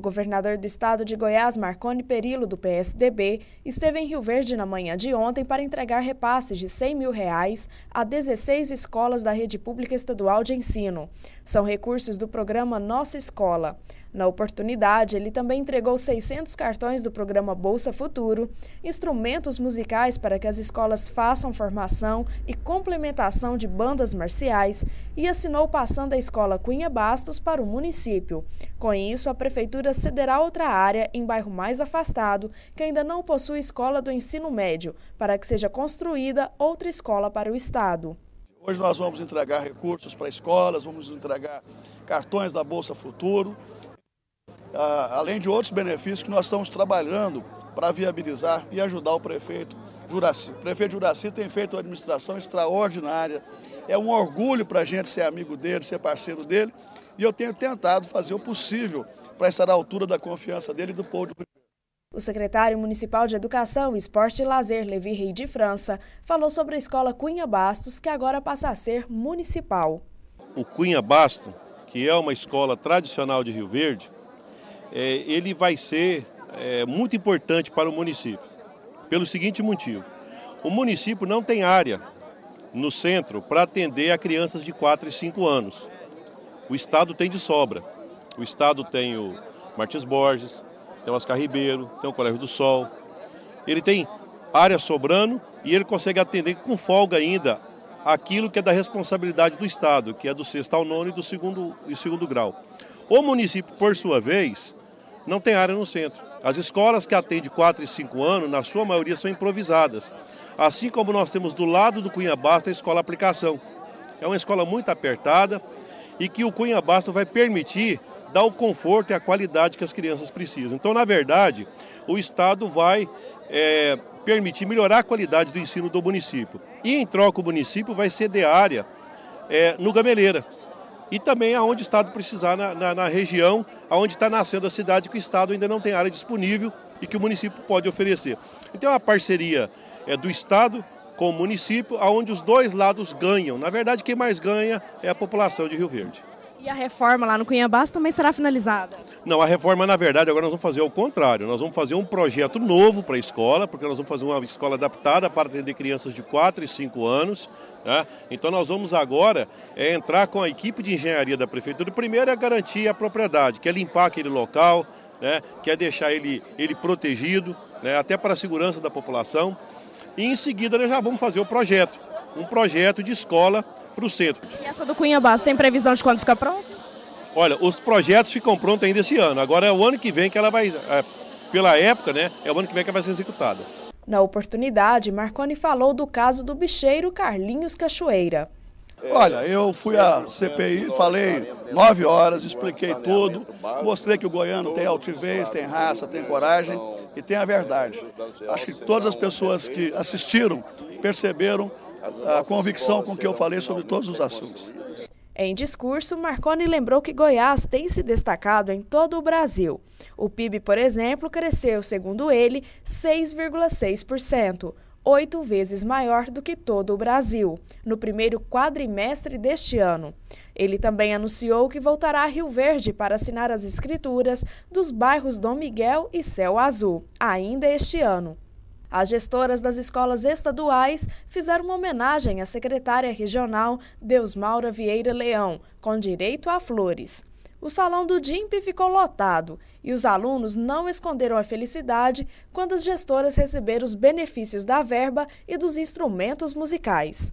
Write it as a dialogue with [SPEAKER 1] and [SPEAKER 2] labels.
[SPEAKER 1] O governador do estado de Goiás, Marconi Perillo, do PSDB, esteve em Rio Verde na manhã de ontem para entregar repasses de 100 mil reais a 16 escolas da rede pública estadual de ensino. São recursos do programa Nossa Escola. Na oportunidade, ele também entregou 600 cartões do programa Bolsa Futuro, instrumentos musicais para que as escolas façam formação e complementação de bandas marciais e assinou passando a escola Cunha Bastos para o município. Com isso, a prefeitura cederá outra área em bairro mais afastado que ainda não possui escola do ensino médio, para que seja construída outra escola para o estado.
[SPEAKER 2] Hoje nós vamos entregar recursos para escolas, vamos entregar cartões da Bolsa Futuro além de outros benefícios que nós estamos trabalhando para viabilizar e ajudar o prefeito Juraci. O prefeito Juraci tem feito uma administração extraordinária. É um orgulho para a gente ser amigo dele, ser parceiro dele. E eu tenho tentado fazer o possível para estar à altura da confiança dele e do povo de
[SPEAKER 1] o secretário municipal de Educação, Esporte e Lazer, Levi Rei de França, falou sobre a escola Cunha Bastos, que agora passa a ser municipal.
[SPEAKER 3] O Cunha Bastos, que é uma escola tradicional de Rio Verde, é, ele vai ser é, muito importante para o município, pelo seguinte motivo. O município não tem área no centro para atender a crianças de 4 e 5 anos. O Estado tem de sobra. O Estado tem o Martins Borges, tem o Oscar Ribeiro, tem o Colégio do Sol. Ele tem área sobrando e ele consegue atender com folga ainda aquilo que é da responsabilidade do Estado, que é do sexto ao nono e do segundo, e segundo grau. O município, por sua vez, não tem área no centro. As escolas que atendem 4 e 5 anos, na sua maioria, são improvisadas. Assim como nós temos do lado do Cunha Basta a escola aplicação. É uma escola muito apertada e que o Cunha Basta vai permitir dar o conforto e a qualidade que as crianças precisam. Então, na verdade, o Estado vai é, permitir melhorar a qualidade do ensino do município. E, em troca, o município vai ceder área é, no Gameleira e também aonde o Estado precisar na, na, na região, aonde está nascendo a cidade, que o Estado ainda não tem área disponível e que o município pode oferecer. Então é uma parceria é, do Estado com o município, aonde os dois lados ganham. Na verdade, quem mais ganha é a população de Rio Verde.
[SPEAKER 1] E a reforma lá no Cunhabás também será finalizada?
[SPEAKER 3] Não, a reforma, na verdade, agora nós vamos fazer o contrário. Nós vamos fazer um projeto novo para a escola, porque nós vamos fazer uma escola adaptada para atender crianças de 4 e 5 anos. Né? Então nós vamos agora é, entrar com a equipe de engenharia da prefeitura. Primeiro é garantir a propriedade, que é limpar aquele local, né? que é deixar ele, ele protegido, né? até para a segurança da população. E em seguida nós já vamos fazer o projeto. Um projeto de escola para o centro.
[SPEAKER 1] E essa do Cunha Basso tem previsão de quando fica pronto?
[SPEAKER 3] Olha, os projetos ficam prontos ainda esse ano. Agora é o ano que vem que ela vai, é, pela época, né? É o ano que vem que ela vai ser executada.
[SPEAKER 1] Na oportunidade, Marconi falou do caso do bicheiro Carlinhos Cachoeira.
[SPEAKER 2] Olha, eu fui à CPI, falei nove horas, expliquei tudo, mostrei que o goiano tem altivez, tem raça, tem coragem e tem a verdade. Acho que todas as pessoas que assistiram perceberam a convicção com que eu falei sobre todos os assuntos.
[SPEAKER 1] Em discurso, Marconi lembrou que Goiás tem se destacado em todo o Brasil. O PIB, por exemplo, cresceu, segundo ele, 6,6%, oito vezes maior do que todo o Brasil, no primeiro quadrimestre deste ano. Ele também anunciou que voltará a Rio Verde para assinar as escrituras dos bairros Dom Miguel e Céu Azul, ainda este ano. As gestoras das escolas estaduais fizeram uma homenagem à secretária regional Deusmaura Vieira Leão, com direito a flores. O salão do DIMP ficou lotado e os alunos não esconderam a felicidade quando as gestoras receberam os benefícios da verba e dos instrumentos musicais.